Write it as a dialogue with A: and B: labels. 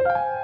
A: you